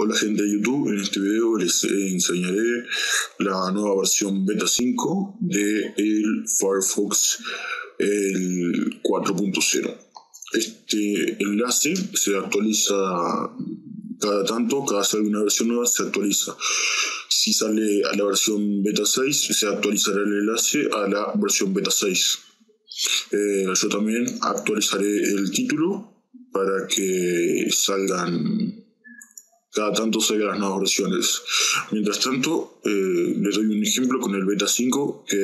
Hola gente de YouTube, en este video les enseñaré la nueva versión beta 5 de el Firefox 4.0. Este enlace se actualiza cada tanto, cada vez una versión nueva se actualiza. Si sale a la versión beta 6, se actualizará el enlace a la versión beta 6. Eh, yo también actualizaré el título para que salgan cada tanto se las nuevas versiones. Mientras tanto, eh, les doy un ejemplo con el beta 5 que,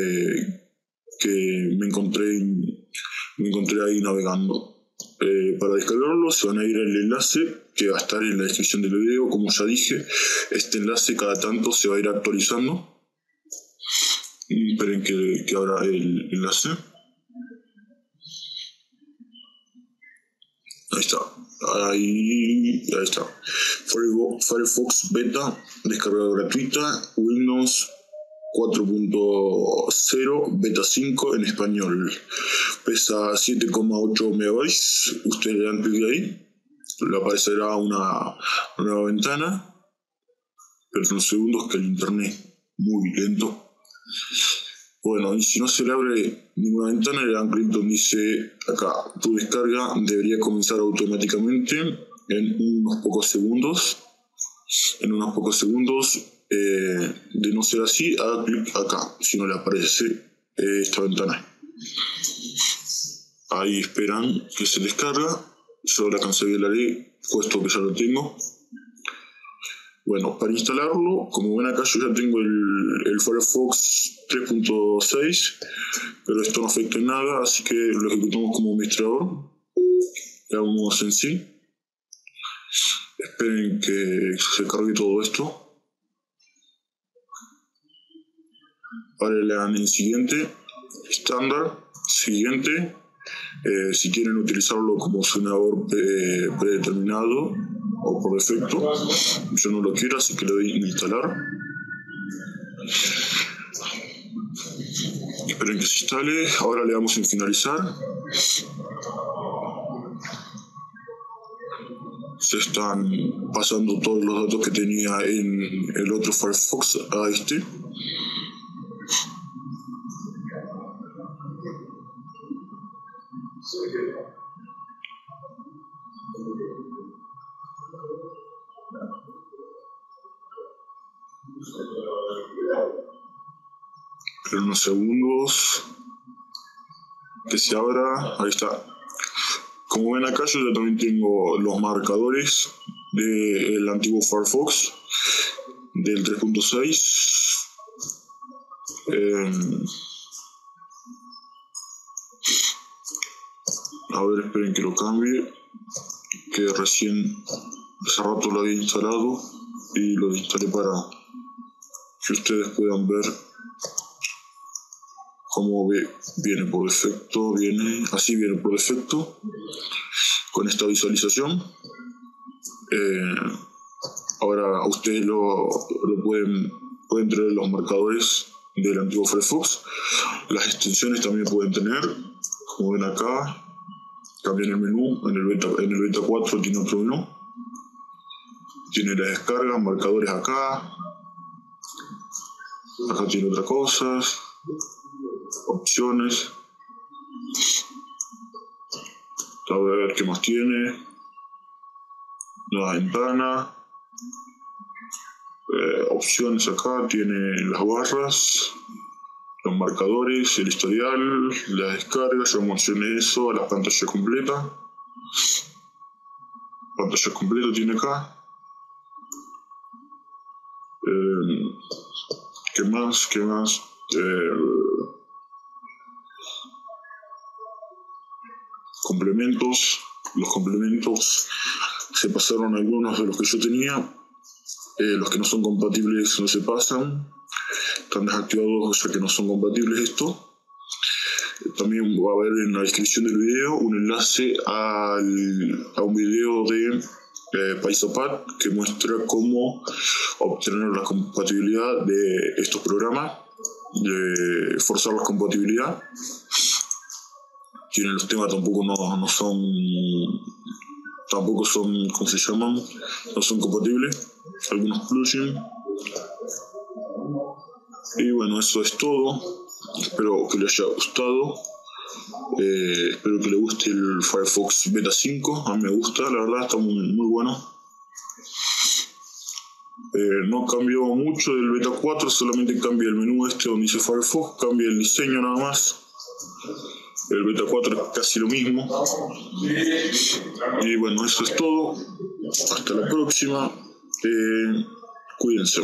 que me, encontré, me encontré ahí navegando. Eh, para descargarlo se van a ir al enlace que va a estar en la descripción del video. Como ya dije, este enlace cada tanto se va a ir actualizando. esperen que, que abra el enlace. Ahí está. Ahí, está. Firefox Beta, descarga gratuita, Windows 4.0 Beta 5 en español. Pesa 7,8 megabytes. Ustedes le dan clic ahí. Le aparecerá una nueva ventana. Pero unos segundos que el internet muy lento. Bueno, y si no se le abre ninguna ventana, le dan clic donde dice acá, tu descarga debería comenzar automáticamente en unos pocos segundos. En unos pocos segundos, eh, de no ser así, haga clic acá, si no le aparece eh, esta ventana. Ahí esperan que se descarga. Yo la cancelaré, puesto que ya lo tengo. Bueno, para instalarlo, como ven acá yo ya tengo el, el Firefox 3.6, pero esto no afecta en nada, así que lo ejecutamos como administrador. Le damos en sí. Esperen que se cargue todo esto. Ahora le dan en siguiente, estándar, siguiente. Eh, si quieren utilizarlo como sonador predeterminado, o por defecto. Yo no lo quiero, así que le doy instalar. Esperen que se instale. Ahora le damos en finalizar. Se están pasando todos los datos que tenía en el otro Firefox a este. En unos segundos. Que se abra, ahí está. Como ven acá yo ya también tengo los marcadores del antiguo Firefox del 3.6 eh, a ver esperen que lo cambie que recién hace rato lo había instalado y lo instalé para que ustedes puedan ver cómo viene por defecto, viene así viene por defecto con esta visualización. Eh, ahora ustedes lo, pueden, pueden tener los marcadores del antiguo Firefox. Las extensiones también pueden tener, como ven acá, cambian el menú, en el beta, en el beta 4 tiene otro menú. Tiene la descarga, marcadores acá, Acá tiene otras cosas, opciones. A ver qué más tiene. La ventana. Eh, opciones acá, tiene las barras, los marcadores, el historial, la descarga, yo mencioné eso, la pantalla completa. Pantalla completa tiene acá. Eh, ¿Qué más? ¿Qué más? Complementos. Los complementos se pasaron algunos de los que yo tenía. Eh, los que no son compatibles no se pasan. Están desactivados ya que no son compatibles esto. También va a haber en la descripción del video un enlace al, a un video de eh, que muestra cómo obtener la compatibilidad de estos programas, de forzar la compatibilidad. Tienen los temas tampoco no, no son tampoco son, ¿cómo se llaman? No son compatibles. Algunos plugins. Y bueno, eso es todo. Espero que les haya gustado. Eh, espero que le guste el Firefox Beta 5. A mí me gusta, la verdad, está muy, muy bueno. Eh, no cambió mucho del beta 4, solamente cambia el menú este donde dice Firefox, cambia el diseño nada más. El beta 4 es casi lo mismo. Y bueno, eso es todo. Hasta la próxima. Eh, cuídense.